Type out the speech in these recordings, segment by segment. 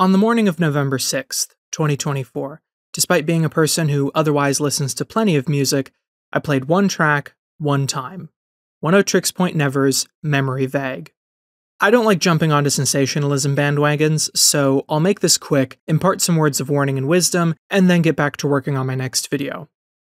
On the morning of November 6th, 2024, despite being a person who otherwise listens to plenty of music, I played one track, one time. Oneohtrix Point Never's Memory Vague. I don't like jumping onto sensationalism bandwagons, so I'll make this quick, impart some words of warning and wisdom, and then get back to working on my next video.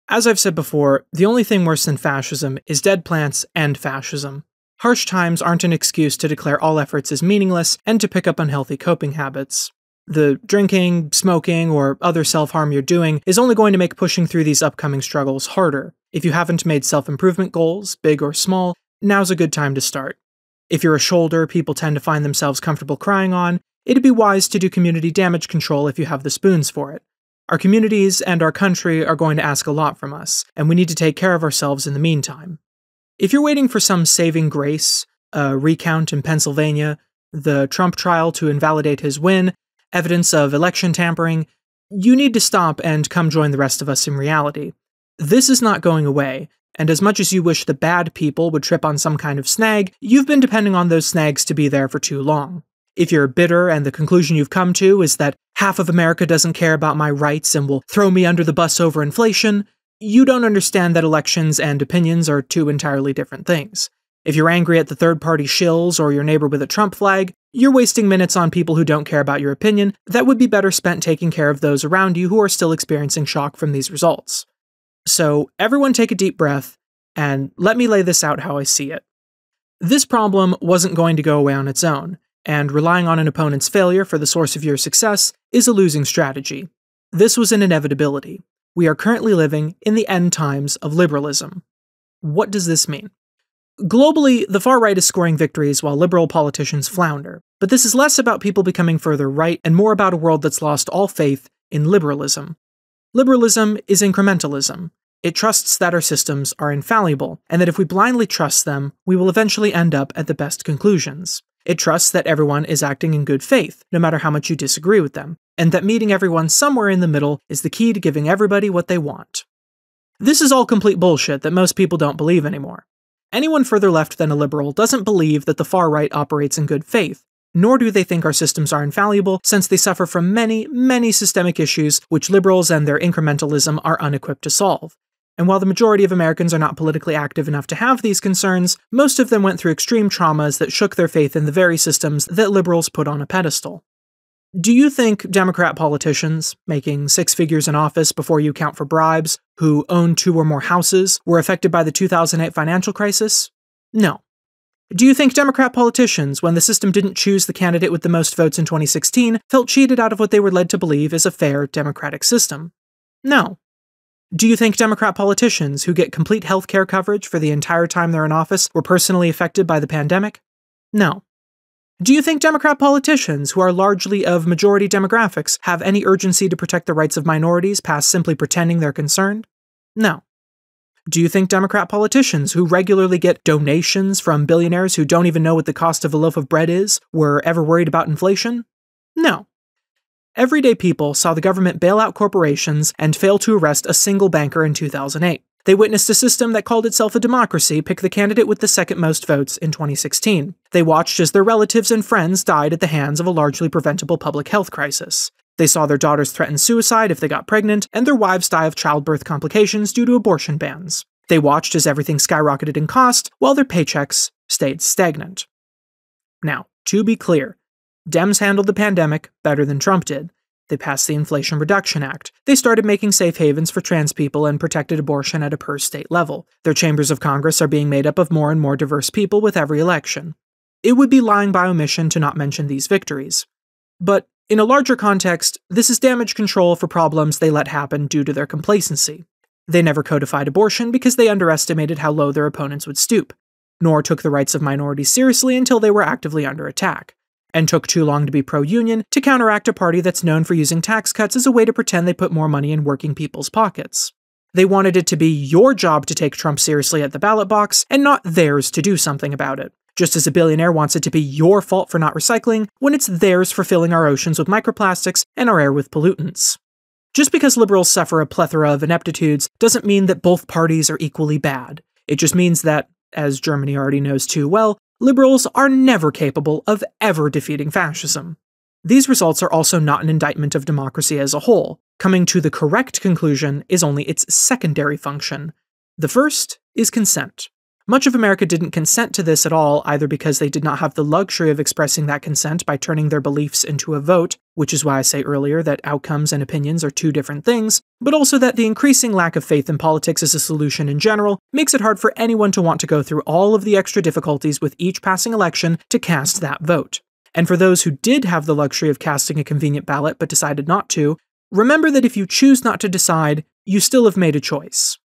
As I've said before, the only thing worse than fascism is dead plants and fascism. Harsh times aren't an excuse to declare all efforts as meaningless and to pick up unhealthy coping habits. The drinking, smoking, or other self harm you're doing is only going to make pushing through these upcoming struggles harder. If you haven't made self improvement goals, big or small, now's a good time to start. If you're a shoulder people tend to find themselves comfortable crying on, it'd be wise to do community damage control if you have the spoons for it. Our communities and our country are going to ask a lot from us, and we need to take care of ourselves in the meantime. If you're waiting for some saving grace, a recount in Pennsylvania, the Trump trial to invalidate his win, evidence of election tampering, you need to stop and come join the rest of us in reality. This is not going away, and as much as you wish the bad people would trip on some kind of snag, you've been depending on those snags to be there for too long. If you're bitter and the conclusion you've come to is that half of America doesn't care about my rights and will throw me under the bus over inflation, you don't understand that elections and opinions are two entirely different things. If you're angry at the third party shills or your neighbor with a Trump flag, you're wasting minutes on people who don't care about your opinion that would be better spent taking care of those around you who are still experiencing shock from these results. So, everyone take a deep breath and let me lay this out how I see it. This problem wasn't going to go away on its own, and relying on an opponent's failure for the source of your success is a losing strategy. This was an inevitability we are currently living in the end times of liberalism. What does this mean? Globally, the far right is scoring victories while liberal politicians flounder, but this is less about people becoming further right and more about a world that's lost all faith in liberalism. Liberalism is incrementalism. It trusts that our systems are infallible, and that if we blindly trust them, we will eventually end up at the best conclusions. It trusts that everyone is acting in good faith, no matter how much you disagree with them, and that meeting everyone somewhere in the middle is the key to giving everybody what they want. This is all complete bullshit that most people don't believe anymore. Anyone further left than a liberal doesn't believe that the far right operates in good faith, nor do they think our systems are infallible, since they suffer from many, many systemic issues which liberals and their incrementalism are unequipped to solve. And while the majority of Americans are not politically active enough to have these concerns, most of them went through extreme traumas that shook their faith in the very systems that liberals put on a pedestal. Do you think Democrat politicians, making six figures in office before you count for bribes, who own two or more houses, were affected by the 2008 financial crisis? No. Do you think Democrat politicians, when the system didn't choose the candidate with the most votes in 2016, felt cheated out of what they were led to believe is a fair democratic system? No. Do you think Democrat politicians who get complete health care coverage for the entire time they're in office were personally affected by the pandemic? No. Do you think Democrat politicians, who are largely of majority demographics, have any urgency to protect the rights of minorities past simply pretending they're concerned? No. Do you think Democrat politicians, who regularly get donations from billionaires who don't even know what the cost of a loaf of bread is, were ever worried about inflation? No. Everyday people saw the government bail out corporations and fail to arrest a single banker in 2008. They witnessed a system that called itself a democracy pick the candidate with the second most votes in 2016. They watched as their relatives and friends died at the hands of a largely preventable public health crisis. They saw their daughters threaten suicide if they got pregnant, and their wives die of childbirth complications due to abortion bans. They watched as everything skyrocketed in cost, while their paychecks stayed stagnant. Now, to be clear, Dems handled the pandemic better than Trump did, they passed the Inflation Reduction Act. They started making safe havens for trans people and protected abortion at a per state level. Their chambers of Congress are being made up of more and more diverse people with every election. It would be lying by omission to not mention these victories. But in a larger context, this is damage control for problems they let happen due to their complacency. They never codified abortion because they underestimated how low their opponents would stoop, nor took the rights of minorities seriously until they were actively under attack and took too long to be pro union to counteract a party that's known for using tax cuts as a way to pretend they put more money in working people's pockets. They wanted it to be your job to take Trump seriously at the ballot box and not theirs to do something about it. Just as a billionaire wants it to be your fault for not recycling when it's theirs for filling our oceans with microplastics and our air with pollutants. Just because liberals suffer a plethora of ineptitudes doesn't mean that both parties are equally bad. It just means that, as Germany already knows too well, liberals are never capable of ever defeating fascism. These results are also not an indictment of democracy as a whole. Coming to the correct conclusion is only its secondary function. The first is consent. Much of America didn't consent to this at all, either because they did not have the luxury of expressing that consent by turning their beliefs into a vote, which is why I say earlier that outcomes and opinions are two different things, but also that the increasing lack of faith in politics as a solution in general makes it hard for anyone to want to go through all of the extra difficulties with each passing election to cast that vote. And for those who did have the luxury of casting a convenient ballot but decided not to, remember that if you choose not to decide, you still have made a choice.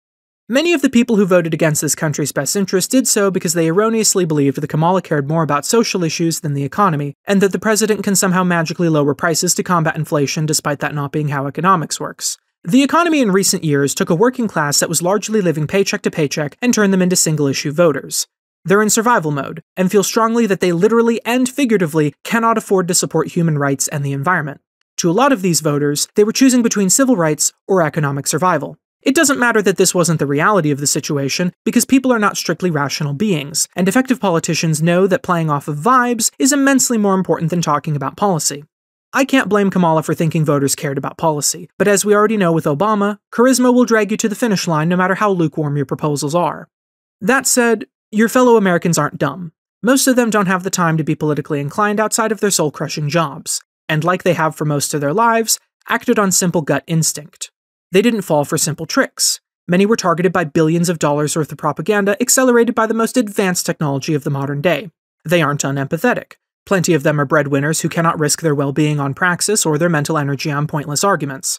Many of the people who voted against this country's best interest did so because they erroneously believed that Kamala cared more about social issues than the economy, and that the president can somehow magically lower prices to combat inflation despite that not being how economics works. The economy in recent years took a working class that was largely living paycheck to paycheck and turned them into single issue voters. They're in survival mode, and feel strongly that they literally and figuratively cannot afford to support human rights and the environment. To a lot of these voters, they were choosing between civil rights or economic survival. It doesn't matter that this wasn't the reality of the situation, because people are not strictly rational beings, and effective politicians know that playing off of vibes is immensely more important than talking about policy. I can't blame Kamala for thinking voters cared about policy, but as we already know with Obama, charisma will drag you to the finish line no matter how lukewarm your proposals are. That said, your fellow Americans aren't dumb. Most of them don't have the time to be politically inclined outside of their soul crushing jobs, and like they have for most of their lives, acted on simple gut instinct. They didn't fall for simple tricks. Many were targeted by billions of dollars worth of propaganda accelerated by the most advanced technology of the modern day. They aren't unempathetic. Plenty of them are breadwinners who cannot risk their well being on praxis or their mental energy on pointless arguments.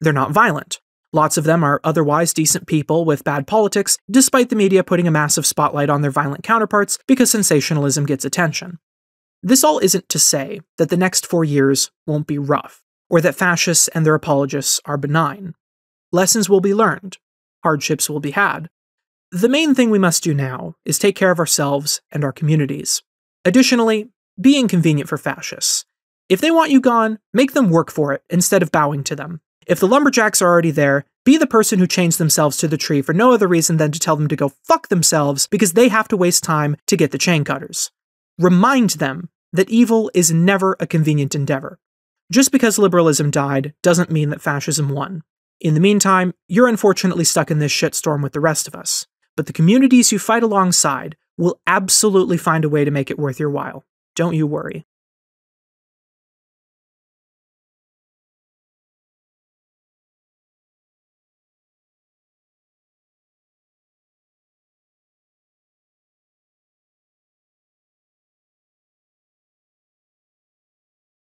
They're not violent. Lots of them are otherwise decent people with bad politics, despite the media putting a massive spotlight on their violent counterparts because sensationalism gets attention. This all isn't to say that the next four years won't be rough, or that fascists and their apologists are benign. Lessons will be learned, hardships will be had. The main thing we must do now is take care of ourselves and our communities. Additionally, be inconvenient for fascists. If they want you gone, make them work for it instead of bowing to them. If the lumberjacks are already there, be the person who chains themselves to the tree for no other reason than to tell them to go fuck themselves because they have to waste time to get the chain cutters. Remind them that evil is never a convenient endeavor. Just because liberalism died doesn't mean that fascism won. In the meantime, you're unfortunately stuck in this shitstorm with the rest of us. But the communities you fight alongside will absolutely find a way to make it worth your while. Don't you worry.